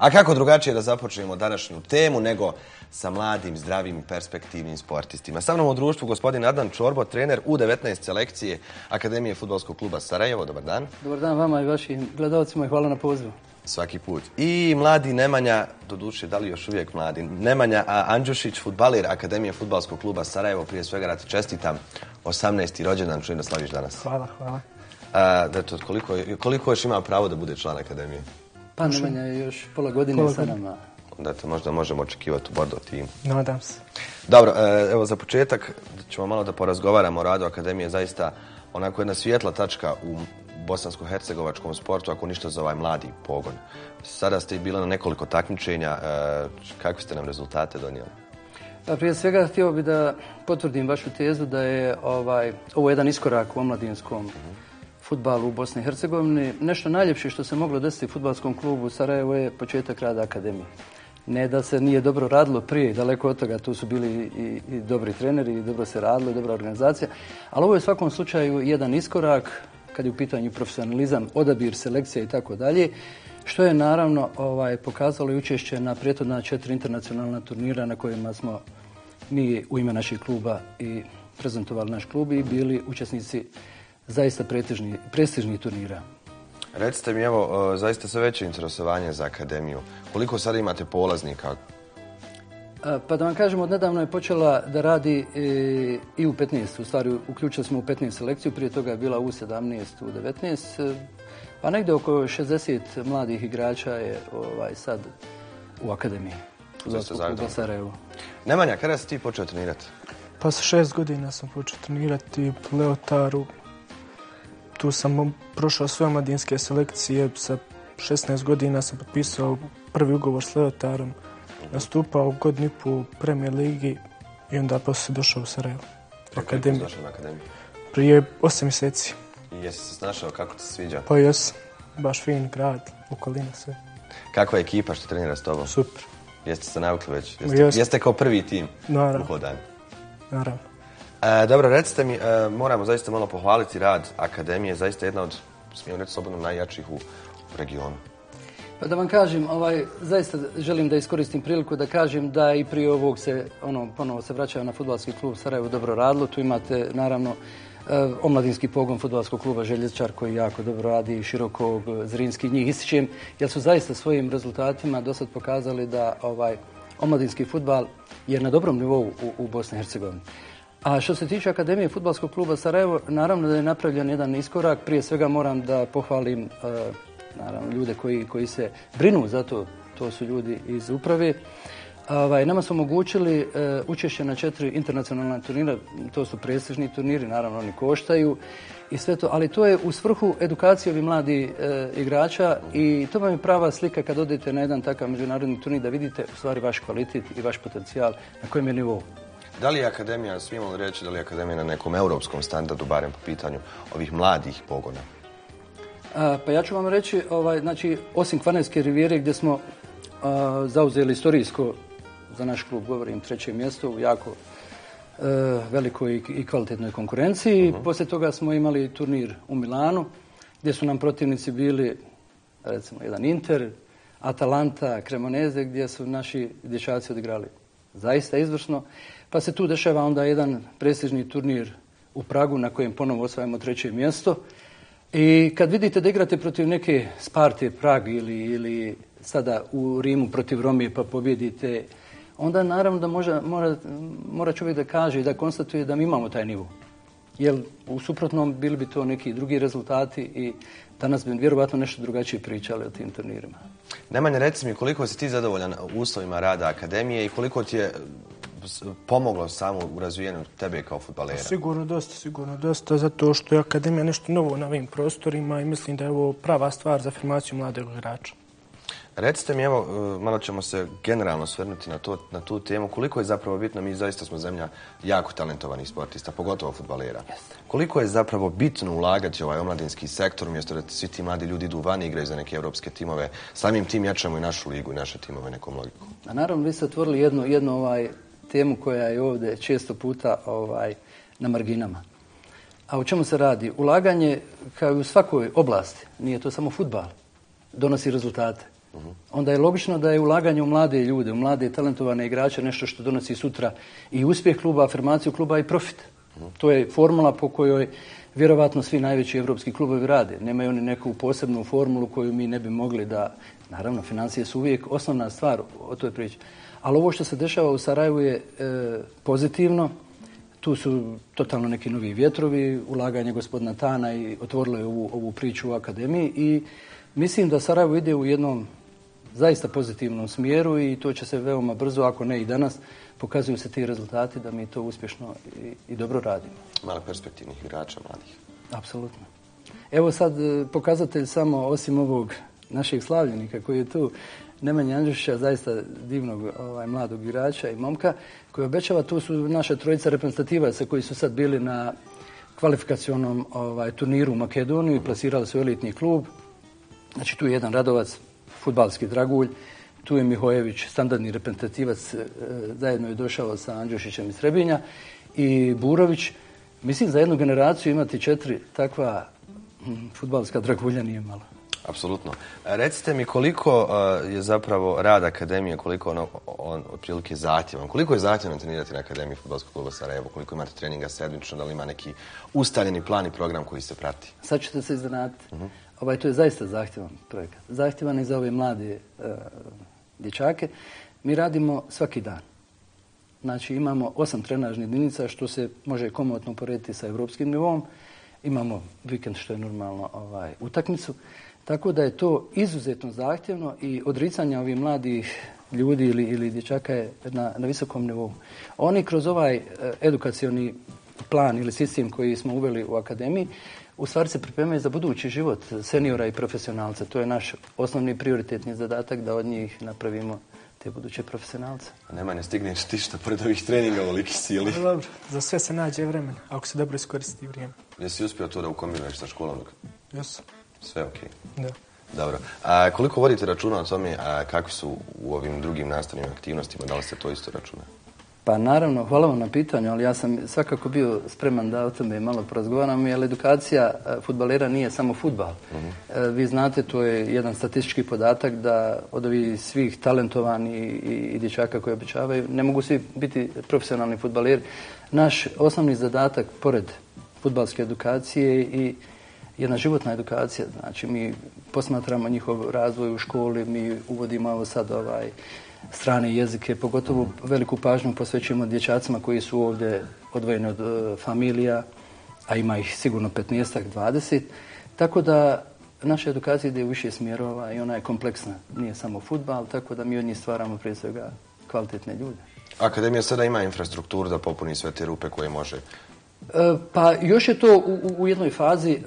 A kako drugačije da započnemo današnju temu nego sa mladim, zdravim i perspektivnim sportistima. Sa mnom u društvu gospodin Adnan Čorbo, trener U19 selekcije Akademije futbolskog kluba Sarajevo. Dobar dan. Dobar dan vama i vašim gledalcima i hvala na pozivu. Svaki put. I mladi Nemanja, do duše, da li još uvijek mladi, Nemanja Andžušić, futbalir Akademije futbalskog kluba Sarajevo. Prije svega da ti čestitam 18. rođendan, čujem da slaviš danas. Hvala, hvala. A, da to, koliko, koliko još ima pravo da bude član Akademije? Pa Nemanja je još pola godine sa nama. Da te možda možemo očekivati u Bordo tim. Nadam se. Dobro, e, evo za početak ćemo malo da porazgovaramo o radu Akademije. Zaista onako jedna svijetla tačka u bosansko-hercegovačkom sportu, ako ništa za ovaj mladi pogon. Sada ste i bila na nekoliko takmičenja. E, kakve ste nam rezultate donijeli? Pa prije svega htio bih da potvrdim vašu tezu da je ovaj, ovo jedan iskorak u omladinskom uh -huh futbalu u Bosni i Hercegovini. Nešto najljepše što se moglo desiti u futbalskom klubu Sarajevo je početak rada akademije. Ne da se nije dobro radilo prije, daleko od toga, tu su bili i, i dobri treneri, i dobro se radilo, i dobra organizacija. Ali ovo je u svakom slučaju jedan iskorak, kad je u pitanju profesionalizam, odabir, selekcija i tako dalje, što je naravno ovaj, pokazalo i učešće na prijetodna četiri internacionalna turnira na kojima smo mi u ime naših kluba i prezentovali naš klub i bili učesnici zaista prestižnih turnira. Recite mi, evo, zaista sve veće interesovanje za akademiju. Koliko sada imate polaznika? Pa da vam kažem, od nedavno je počela da radi i u 15. U stvari, uključili smo u 15 selekciju, prije toga je bila u 17, u 19. Pa negde oko 60 mladih igrača je ovaj, sad u akademiji. Zaista zajedno. Nemanja, kada si ti počeo trenirati? Pa sa šest godina sam počeo trenirati u Leotaru, tu sam prošao sve omladinske selekcije, sa 16 godina sam potpisao prvi ugovor s Leotarom, nastupao u godinu u premijer ligi i onda poslije došao u Sarajevo. Akademiju. Na akademiju? Prije 8 mjeseci. I jesi se snašao, kako ti se sviđa? Pa jes, baš fin grad, okolina sve. Kakva je ekipa što trenira s tobom? Super. Jeste se navukli već? Jeste, Jest. jeste kao prvi tim Naravno. u hodanju? Naravno. E, dobro, recite mi, e, moramo zaista malo pohvaliti rad Akademije, zaista jedna od, smijem reći slobodno, najjačih u, u regionu. Pa da vam kažem, ovaj, zaista želim da iskoristim priliku da kažem da i prije ovog se, ono, ponovo se vraćaju na futbalski klub Sarajevo dobro radilo. Tu imate, naravno, e, omladinski pogon futbalskog kluba Željezčar koji jako dobro radi, širokog, e, zrinski njih ističem, jer su zaista svojim rezultatima do sad pokazali da ovaj omladinski futbal je na dobrom nivou u, u Bosni i Hercegovini. A što se tiče Akademije futbalskog kluba Sarajevo, naravno da je napravljen jedan iskorak. Prije svega moram da pohvalim e, naravno, ljude koji, koji se brinu za to. To su ljudi iz uprave. Ovaj, nama su omogućili e, učešće na četiri internacionalna turnira. To su prestižni turniri, naravno oni koštaju i sve to. Ali to je u svrhu edukacije ovih mladi e, igrača i to vam je prava slika kad odete na jedan takav međunarodni turnir da vidite u stvari vaš kvalitet i vaš potencijal na kojem je nivou. Da li je Akademija, smijemo li reći, da li je Akademija na nekom europskom standardu, barem po pitanju ovih mladih pogona? A, pa ja ću vam reći, ovaj, znači, osim Kvarnevske rivijere gdje smo a, zauzeli istorijsko, za naš klub govorim, treće mjesto u jako a, e, velikoj i kvalitetnoj konkurenciji. Uh mhm. -huh. Poslije toga smo imali turnir u Milanu, gdje su nam protivnici bili, recimo, jedan Inter, Atalanta, Cremoneze, gdje su naši dječaci odigrali zaista izvršno. Pa se tu dešava onda jedan prestižni turnir u Pragu na kojem ponovo osvajamo treće mjesto. I kad vidite da igrate protiv neke Sparte, Prag ili, ili sada u Rimu protiv Romije pa pobjedite, onda naravno da može, mora, mora čovjek da kaže i da konstatuje da mi imamo taj nivo. Jer u suprotnom bili bi to neki drugi rezultati i danas bi vjerovatno nešto drugačije pričali o tim turnirima. Nemanja, reci mi koliko si ti zadovoljan uslovima rada Akademije i koliko ti je pomoglo samo u razvijenju tebe kao futbalera? Sigurno dosta, sigurno dosta, zato što je Akademija nešto novo na ovim prostorima i mislim da je ovo prava stvar za afirmaciju mladeg igrača. Recite mi, evo, e, malo ćemo se generalno svrnuti na, to, na tu temu. Koliko je zapravo bitno, mi zaista smo zemlja jako talentovanih sportista, pogotovo futbalera. Koliko je zapravo bitno ulagati ovaj omladinski sektor, umjesto da svi ti mladi ljudi idu van i igraju za neke evropske timove, samim tim jačamo i našu ligu i naše timove nekom logiku? A naravno, vi ste otvorili jednu, jednu ovaj, temu koja je ovdje često puta ovaj na marginama. A u čemu se radi? Ulaganje, kao i u svakoj oblasti, nije to samo futbal, donosi rezultate. onda je logično da je ulaganje u mlade ljude, u mlade talentovane igrače nešto što donosi sutra i uspjeh kluba, afirmaciju kluba i profit. To je formula po kojoj vjerovatno svi najveći evropski klubovi rade. Nemaju oni neku posebnu formulu koju mi ne bi mogli da... Naravno, financije su uvijek osnovna stvar o toj priči. Ali ovo što se dešava u Sarajevu je e, pozitivno. Tu su totalno neki novi vjetrovi, ulaganje gospodina Tana i otvorilo je ovu, ovu priču u akademiji i mislim da Sarajevo ide u jednom zaista pozitivnom smjeru i to će se veoma brzo, ako ne i danas, pokazuju se ti rezultati da mi to uspješno i, i dobro radimo. Malo perspektivnih igrača mladih. Apsolutno. Evo sad e, pokazatelj samo osim ovog našeg slavljenika koji je tu, Nemanja Andrišića, zaista divnog ovaj, mladog igrača i momka, koji obećava, tu su naše trojica reprezentativaca koji su sad bili na kvalifikacionom ovaj, turniru u Makedoniju i plasirali su elitni klub. Znači tu je jedan radovac, futbalski dragulj, tu je Mihojević, standardni reprezentativac, eh, zajedno je došao sa Andžušićem iz Srebinja i Burović. Mislim, za jednu generaciju imati četiri takva hm, futbalska dragulja nije malo. Apsolutno. Recite mi koliko uh, je zapravo rad Akademije, koliko ono, on otprilike zahtjevan, koliko je zahtjevno trenirati na Akademiji futbolskog kluba Sarajevo, koliko imate treninga sedmično, da li ima neki ustaljeni plan i program koji se prati? Sad ćete se iznenati. Uh mhm. -huh. ovaj, to je zaista zahtjevan projekat. Zahtjevan i za ove mlade uh, dječake. Mi radimo svaki dan. Znači imamo osam trenažnih jedinica što se može komotno porediti sa evropskim nivom. Imamo vikend što je normalno ovaj, utakmicu. Tako da je to izuzetno zahtjevno i odricanje ovih mladih ljudi ili, ili dječaka je na, na visokom nivou. Oni kroz ovaj e, edukacioni plan ili sistem koji smo uveli u akademiji, u stvari se pripremaju za budući život seniora i profesionalca. To je naš osnovni prioritetni zadatak da od njih napravimo te buduće profesionalce. A nema ne stigneš ti što pred ovih treninga voliki sili. Dobro, za sve se nađe vremen, ako se dobro iskoristi vrijeme. Jesi uspio to da ukombinuješ sa školom? Jesu. Sve okej. Okay. Da. Dobro. A koliko vodite računa o tome, a kakvi su u ovim drugim nastavnim aktivnostima, da li ste to isto računa? Pa naravno, hvala vam na pitanju, ali ja sam svakako bio spreman da o tome malo porazgovaram, jer edukacija futbalera nije samo futbal. Uh mhm. -huh. Vi znate, to je jedan statistički podatak da od ovih svih talentovani i, i dječaka koji običavaju, ne mogu svi biti profesionalni futbaleri. Naš osnovni zadatak, pored futbalske edukacije i jedna životna edukacija. Znači, mi posmatramo njihov razvoj u školi, mi uvodimo ovo sad ovaj, strane jezike, pogotovo veliku pažnju posvećujemo dječacima koji su ovdje odvojeni od e, familija, a ima ih sigurno 15 20 Tako da naša edukacija ide u više smjerova i ona je kompleksna. Nije samo futbal, tako da mi od njih stvaramo prije svega kvalitetne ljude. Akademija sada ima infrastrukturu da popuni sve te rupe koje može pa još je to u, u jednoj fazi, e,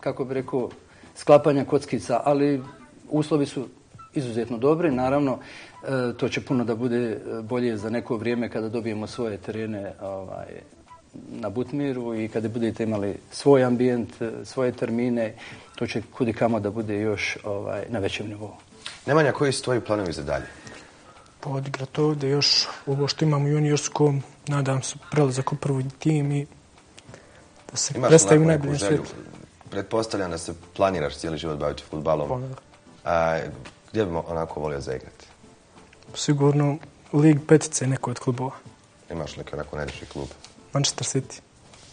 kako bi rekao, sklapanja kockica, ali uslovi su izuzetno dobri. Naravno, e, to će puno da bude bolje za neko vrijeme kada dobijemo svoje terene ovaj, na Butmiru i kada budete imali svoj ambijent, svoje termine, to će kudi kamo da bude još ovaj, na većem nivou. Nemanja, koji su tvoji planovi za dalje? Pa odigrati ovdje još ovo što imamo u juniorskom, nadam se prelazak u prvi tim i da se Imaš predstavim najboljem svijetu. Pretpostavljam da se planiraš cijeli život baviti futbalom. A, gdje bi onako volio zaigrati? Sigurno Lig petice neko od klubova. Imaš li onako najviši klub? Manchester City.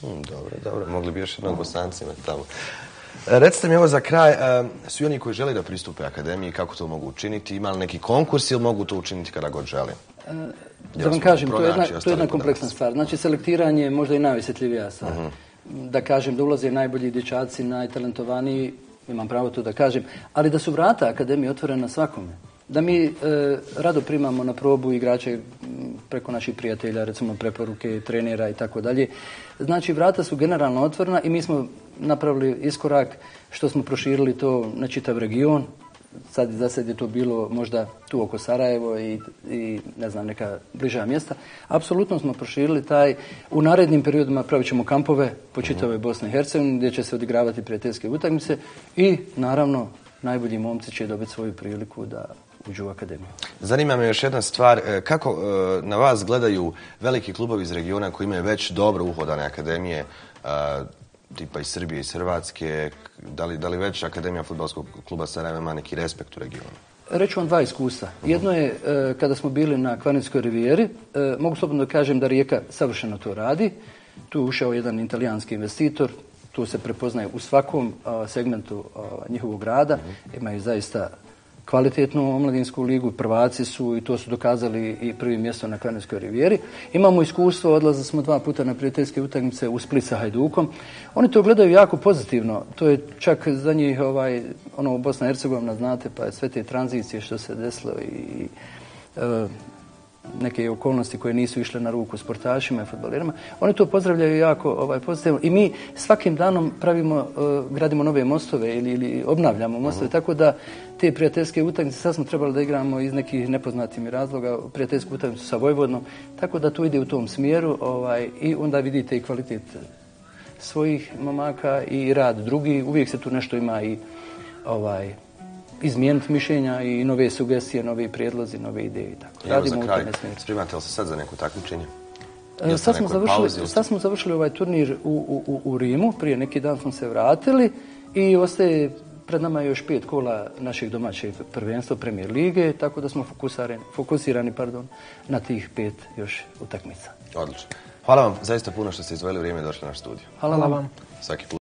Hmm, dobro, dobro. Mogli bi još jednog bosancima tamo. Recite mi ovo za kraj, svi oni koji žele da pristupe akademiji, kako to mogu učiniti? Ima li neki konkurs ili mogu to učiniti kada god žele? E, da vam kažem, to je jedna, to je jedna kompleksna stvar. Znači, selektiranje je možda i najosjetljivija stvar. Uh mhm. -huh. Da kažem, da ulaze najbolji dječaci, najtalentovaniji, imam pravo to da kažem, ali da su vrata akademije otvorena svakome da mi e, rado primamo na probu igrače preko naših prijatelja, recimo preporuke trenera i tako dalje. Znači, vrata su generalno otvorena i mi smo napravili iskorak što smo proširili to na čitav region. Sad za sad je to bilo možda tu oko Sarajevo i, i ne znam, neka bliža mjesta. Apsolutno smo proširili taj, u narednim periodima pravit ćemo kampove po čitavoj Bosni i Hercegovini gdje će se odigravati prijateljske utakmice i naravno najbolji momci će dobiti svoju priliku da uđu u akademiju. Zanima me još jedna stvar. E, kako e, na vas gledaju veliki klubovi iz regiona koji imaju već dobro uhodane akademije? E, tipa iz Srbije, iz Hrvatske, da li, da li već Akademija futbolskog kluba Sarajeva ima neki respekt u regionu? Reću vam dva iskustva. Jedno je e, kada smo bili na Kvarnitskoj rivijeri, e, mogu slobodno da kažem da Rijeka savršeno to radi. Tu je ušao jedan italijanski investitor, tu se prepoznaje u svakom a, segmentu a, njihovog rada. Imaju zaista kvalitetnu omladinsku ligu, prvaci su i to su dokazali i prvi mjesto na Kvarnevskoj rivijeri. Imamo iskustvo, odlazili smo dva puta na prijateljske utakmice u Split sa Hajdukom. Oni to gledaju jako pozitivno. To je čak za njih ovaj, ono Bosna i Hercegovina, znate, pa je sve te tranzicije što se desilo i e, neke okolnosti koje nisu išle na ruku sportašima i futbolerima, oni to pozdravljaju jako ovaj, pozitivno. I mi svakim danom pravimo, uh, gradimo nove mostove ili, ili obnavljamo mostove, uh -huh. tako da te prijateljske utakmice, sad smo trebali da igramo iz nekih nepoznatih razloga, prijateljsku utakmicu sa Vojvodnom, tako da to ide u tom smjeru ovaj, i onda vidite i kvalitet svojih momaka i rad drugi. Uvijek se tu nešto ima i ovaj, izmijeniti mišljenja i nove sugestije, nove prijedlozi, nove ideje i tako. Radimo u tome smjeru. Spremate li se sad za neko takmičenje? E, sad smo, završili, sad smo završili ovaj turnir u, u, u Rimu, prije neki dan smo se vratili i ostaje pred nama još pet kola naših domaćeg prvenstva premijer lige, tako da smo fokusirani, fokusirani pardon, na tih pet još utakmica. Odlično. Hvala vam zaista puno što ste izvojili vrijeme i došli na naš studiju. Hvala, Hvala vam. Svaki put.